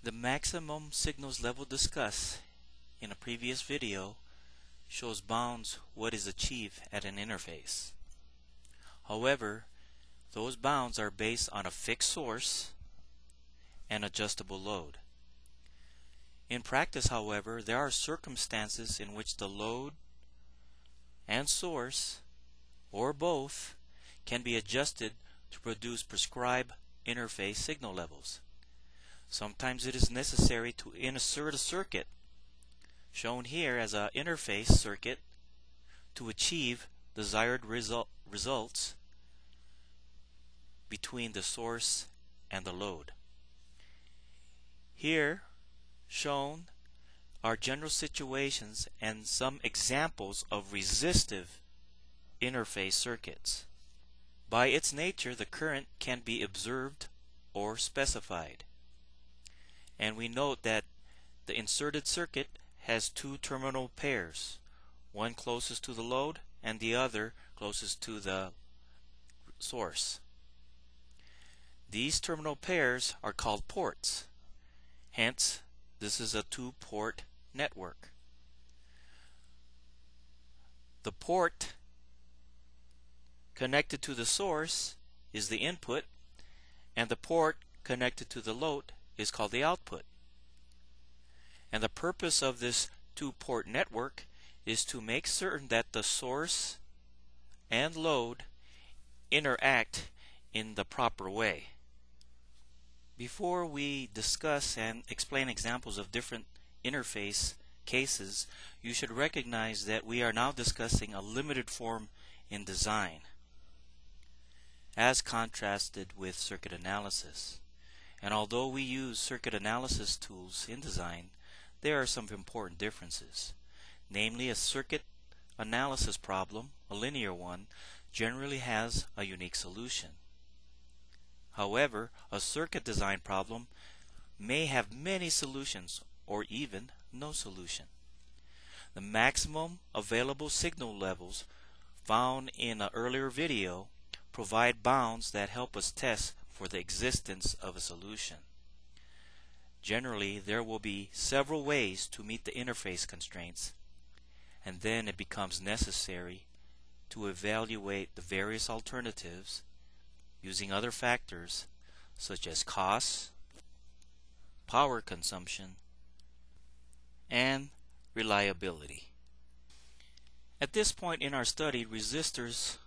The maximum signals level discussed in a previous video shows bounds what is achieved at an interface. However, those bounds are based on a fixed source and adjustable load. In practice, however, there are circumstances in which the load and source, or both, can be adjusted to produce prescribed interface signal levels. Sometimes it is necessary to insert a circuit, shown here as an interface circuit, to achieve desired result, results between the source and the load. Here shown are general situations and some examples of resistive interface circuits. By its nature, the current can be observed or specified. And we note that the inserted circuit has two terminal pairs, one closest to the load and the other closest to the source. These terminal pairs are called ports. Hence, this is a two-port network. The port connected to the source is the input and the port connected to the load is called the output. And the purpose of this two-port network is to make certain that the source and load interact in the proper way. Before we discuss and explain examples of different interface cases, you should recognize that we are now discussing a limited form in design as contrasted with circuit analysis. And although we use circuit analysis tools in design, there are some important differences. Namely, a circuit analysis problem, a linear one, generally has a unique solution. However, a circuit design problem may have many solutions or even no solution. The maximum available signal levels found in an earlier video provide bounds that help us test for the existence of a solution. Generally, there will be several ways to meet the interface constraints, and then it becomes necessary to evaluate the various alternatives using other factors such as cost, power consumption, and reliability. At this point in our study, resistors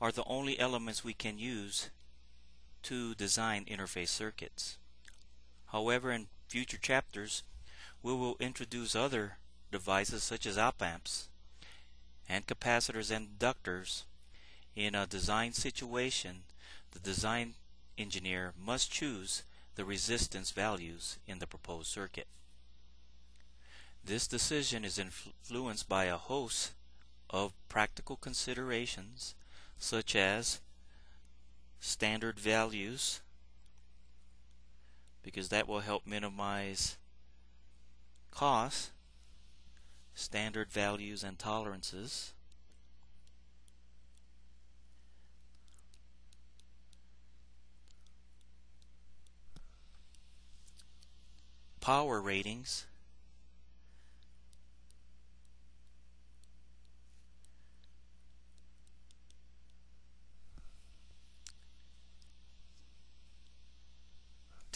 are the only elements we can use to design interface circuits. However, in future chapters, we will introduce other devices such as op amps and capacitors and inductors in a design situation, the design engineer must choose the resistance values in the proposed circuit. This decision is influenced by a host of practical considerations such as standard values because that will help minimize costs, standard values and tolerances, power ratings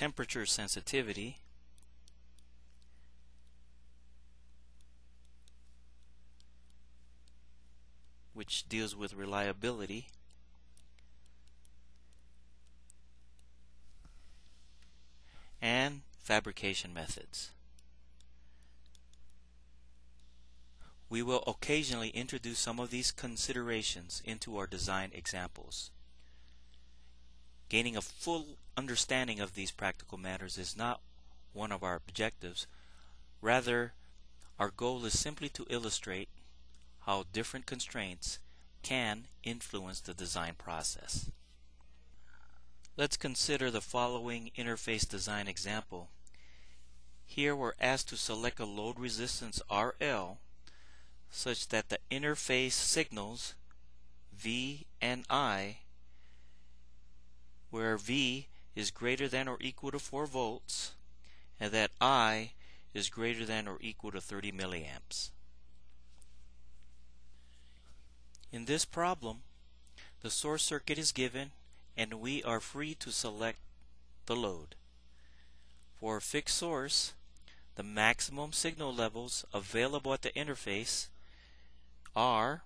temperature sensitivity which deals with reliability and fabrication methods. We will occasionally introduce some of these considerations into our design examples. Gaining a full understanding of these practical matters is not one of our objectives. Rather, our goal is simply to illustrate how different constraints can influence the design process. Let's consider the following interface design example. Here we're asked to select a load resistance RL such that the interface signals V and I where V is greater than or equal to 4 volts and that I is greater than or equal to 30 milliamps. In this problem, the source circuit is given and we are free to select the load. For a fixed source, the maximum signal levels available at the interface are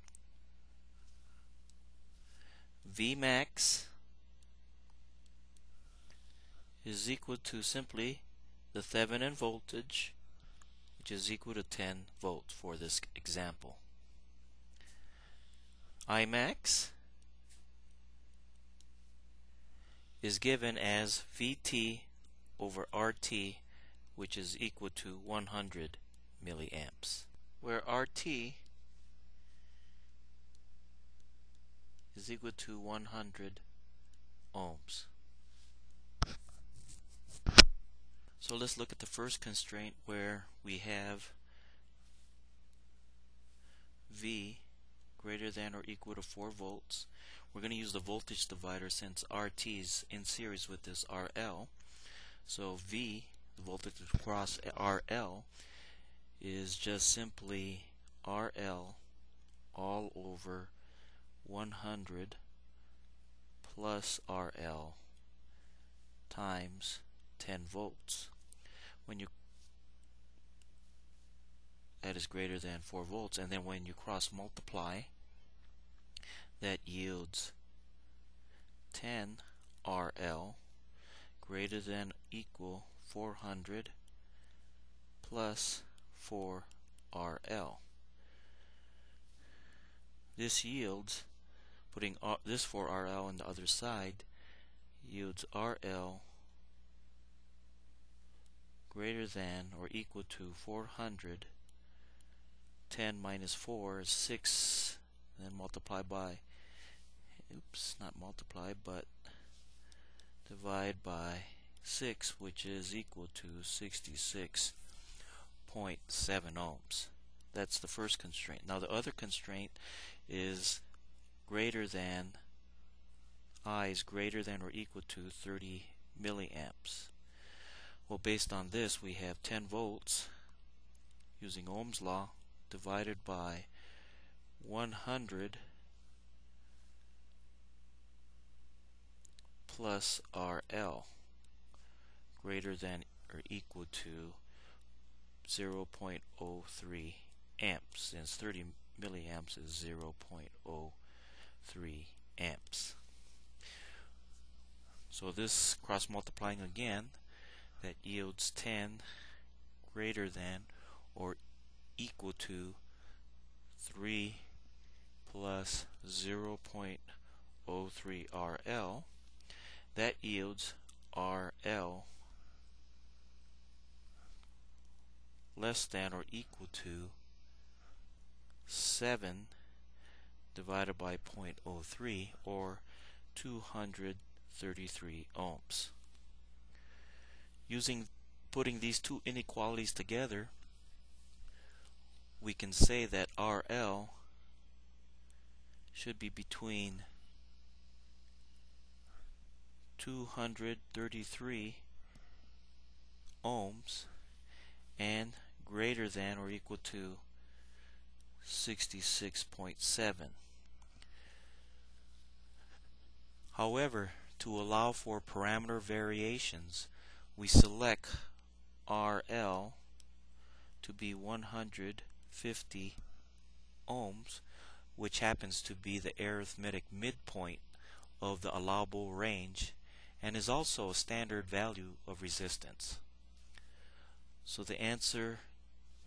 Vmax is equal to simply the Thevenin voltage which is equal to 10 volt for this example. Imax is given as Vt over RT which is equal to 100 milliamps where RT is equal to 100 ohms. So let's look at the first constraint where we have V greater than or equal to 4 volts. We're going to use the voltage divider since RT is in series with this RL. So V, the voltage across RL, is just simply RL all over 100 plus RL times 10 volts. When you that is greater than 4 volts and then when you cross multiply that yields 10 RL greater than equal 400 plus 4 RL. This yields, putting this 4 RL on the other side, yields RL greater than or equal to 400 10 minus 4 is 6 then multiply by oops not multiply but divide by 6 which is equal to 66.7 ohms. That's the first constraint. Now the other constraint is greater than I is greater than or equal to 30 milliamps well based on this we have 10 volts using Ohm's law divided by 100 plus RL greater than or equal to 0.03 amps since 30 milliamps is 0.03 amps. So this cross multiplying again that yields 10 greater than or equal to 3 plus 0.03 RL, that yields RL less than or equal to 7 divided by 0.03 or 233 ohms. Using putting these two inequalities together, we can say that RL should be between 233 ohms and greater than or equal to 66.7. However, to allow for parameter variations, we select RL to be 150 ohms, which happens to be the arithmetic midpoint of the allowable range and is also a standard value of resistance. So the answer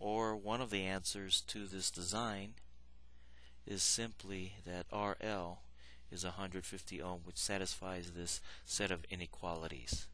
or one of the answers to this design is simply that RL is 150 ohm which satisfies this set of inequalities.